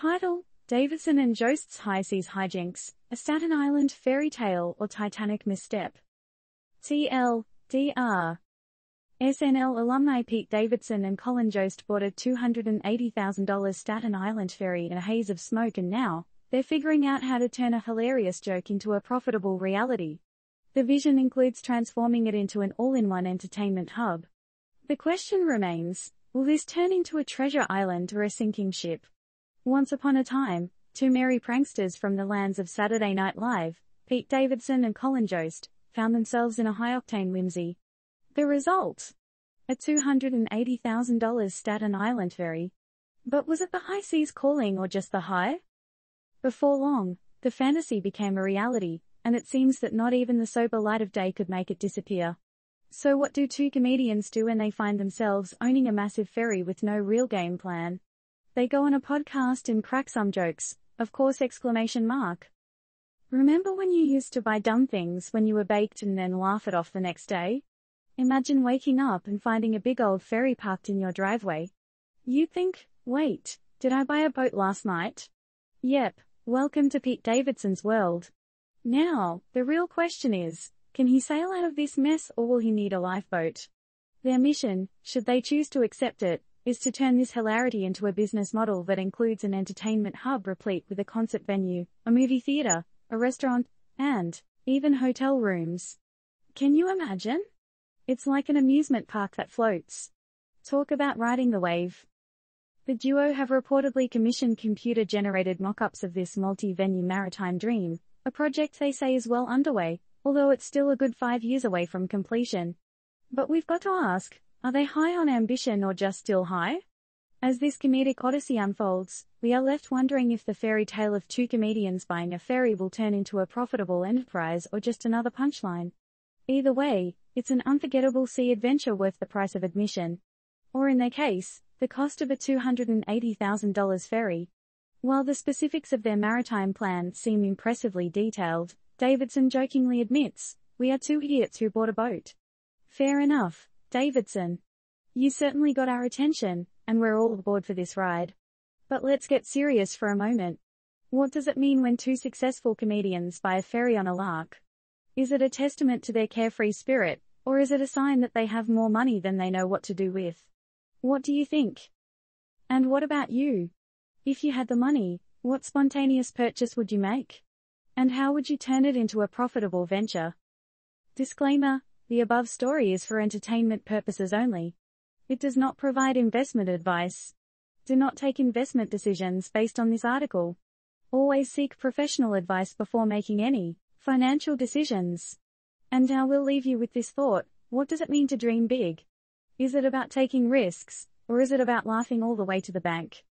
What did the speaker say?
Title Davidson and Jost's High Seas Hijinks, a Staten Island fairy tale or Titanic misstep. TL, DR. SNL alumni Pete Davidson and Colin Jost bought a $280,000 Staten Island ferry in a haze of smoke and now, they're figuring out how to turn a hilarious joke into a profitable reality. The vision includes transforming it into an all-in-one entertainment hub. The question remains, will this turn into a treasure island or a sinking ship? Once upon a time, two merry pranksters from the lands of Saturday Night Live, Pete Davidson and Colin Jost, found themselves in a high-octane whimsy. The result? A $280,000 Staten Island ferry. But was it the high seas calling or just the high? Before long, the fantasy became a reality, and it seems that not even the sober light of day could make it disappear. So what do two comedians do when they find themselves owning a massive ferry with no real game plan? They go on a podcast and crack some jokes, of course exclamation mark. Remember when you used to buy dumb things when you were baked and then laugh it off the next day? Imagine waking up and finding a big old ferry parked in your driveway. You think, wait, did I buy a boat last night? Yep, Welcome to Pete Davidson's world. Now, the real question is, can he sail out of this mess or will he need a lifeboat? Their mission, should they choose to accept it, is to turn this hilarity into a business model that includes an entertainment hub replete with a concert venue, a movie theater, a restaurant, and even hotel rooms. Can you imagine? It's like an amusement park that floats. Talk about riding the wave. The duo have reportedly commissioned computer-generated mock-ups of this multi-venue maritime dream, a project they say is well underway, although it's still a good five years away from completion. But we've got to ask, are they high on ambition or just still high? As this comedic odyssey unfolds, we are left wondering if the fairy tale of two comedians buying a ferry will turn into a profitable enterprise or just another punchline. Either way, it's an unforgettable sea adventure worth the price of admission. Or in their case, the cost of a $280,000 ferry. While the specifics of their maritime plan seem impressively detailed, Davidson jokingly admits, we are two idiots who bought a boat. Fair enough, Davidson. You certainly got our attention, and we're all aboard for this ride. But let's get serious for a moment. What does it mean when two successful comedians buy a ferry on a lark? Is it a testament to their carefree spirit, or is it a sign that they have more money than they know what to do with? What do you think? And what about you? If you had the money, what spontaneous purchase would you make? And how would you turn it into a profitable venture? Disclaimer, the above story is for entertainment purposes only. It does not provide investment advice. Do not take investment decisions based on this article. Always seek professional advice before making any financial decisions. And now we'll leave you with this thought, what does it mean to dream big? Is it about taking risks, or is it about laughing all the way to the bank?